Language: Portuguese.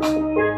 Música